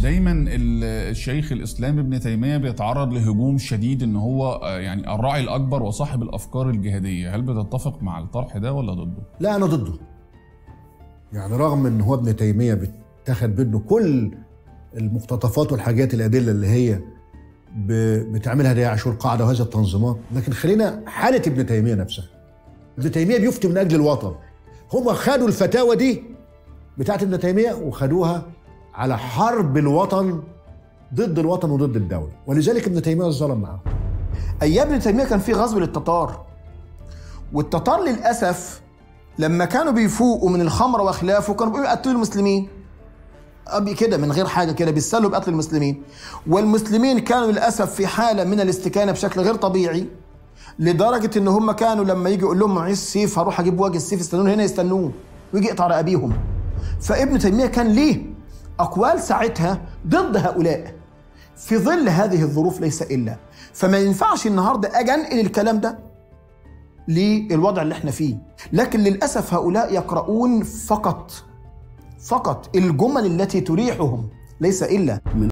دايما ال- الشيخ الاسلامي ابن تيمية بيتعرض لهجوم شديد إن هو آه، يعني الراعي الأكبر وصاحب الأفكار الجهادية. هل بتتفق مع الطرح ده ولا ضده؟ لا أنا ضده. يعني رغم إن هو ابن تيمية بيتاخد منه كل المقتطفات والحاجات الأدلة اللي هي بتعملها داعش والقاعده وهذه التنظيمات لكن خلينا حالة ابن تيمية نفسها. ابن تيمية بيفتي من أجل الوطن. هم خدوا الفتاوى دي بتاعت ابن تيمية وخدوها على حرب الوطن ضد الوطن وضد الدولة. ولذلك ابن تيمية ظلم معاهم أيام ابن تيمية كان في غزو للتتار. والتتار للأسف لما كانوا بيفوقوا من الخمر وخلافه كانوا بيقولوا يقتلوا المسلمين. أبي كده من غير حاجة كده بيستلوا بقتل المسلمين. والمسلمين كانوا للأسف في حالة من الاستكانة بشكل غير طبيعي لدرجة إن هم كانوا لما يجي يقول لهم معيش سيف هروح أجيب وجه السيف استنوني هنا يستنوه. ويجي يقطع رقابيهم فابن تيمية كان ليه أقوال ساعتها ضد هؤلاء. في ظل هذه الظروف ليس إلا. فما ينفعش النهارده أجي انقل الكلام ده للوضع اللي إحنا فيه. لكن للأسف هؤلاء يقرؤون فقط فقط الجمل التي تريحهم. ليس إلا.